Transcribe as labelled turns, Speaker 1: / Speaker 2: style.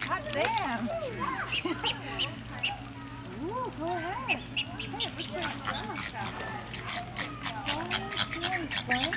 Speaker 1: Hot damn. Ooh, go ahead. Hey, look at that. Oh,